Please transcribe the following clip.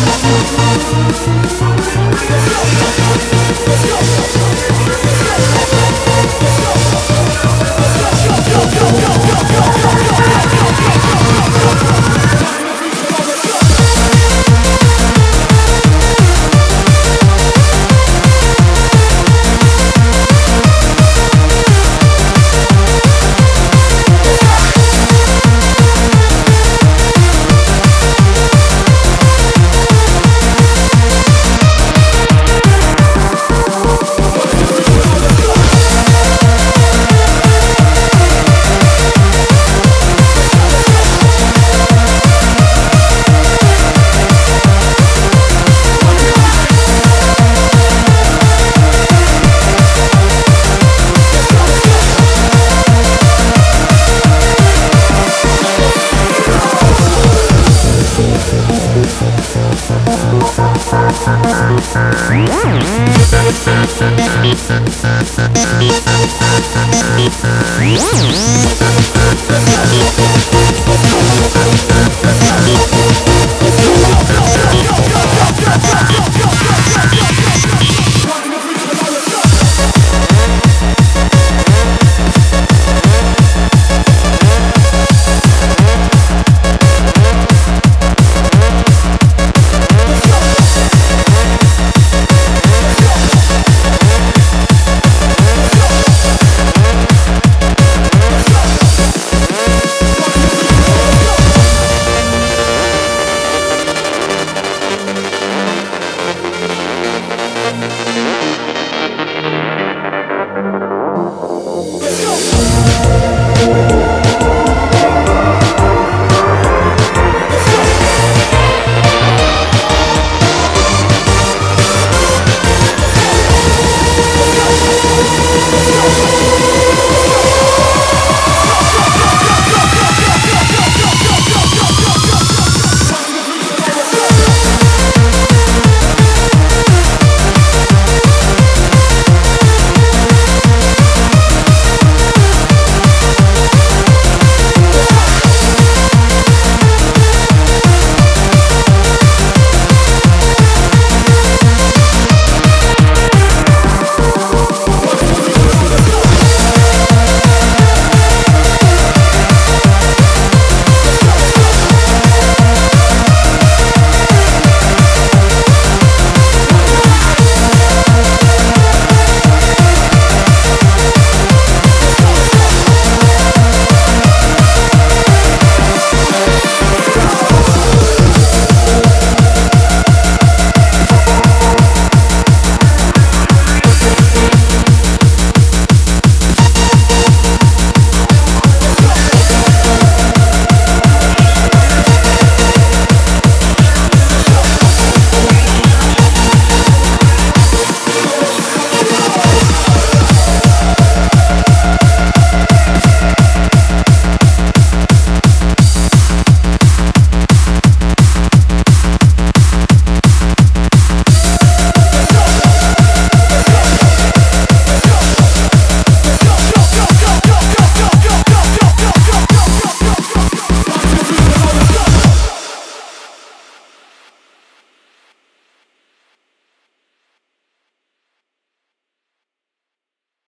Let's go! Wow.